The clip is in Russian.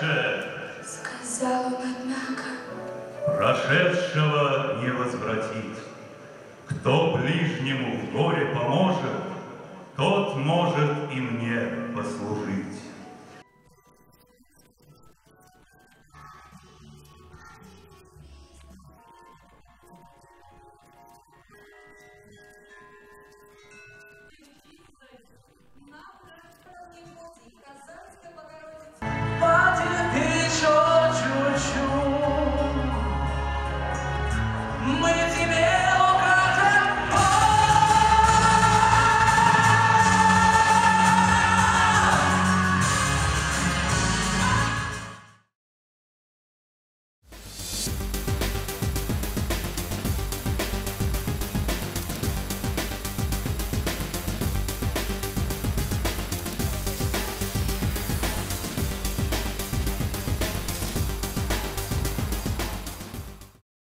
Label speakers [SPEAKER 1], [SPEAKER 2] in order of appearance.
[SPEAKER 1] же,
[SPEAKER 2] Сказал он, однако,
[SPEAKER 1] прошедшего не возвратить. Кто ближнему в горе поможет, тот может. Amanhecer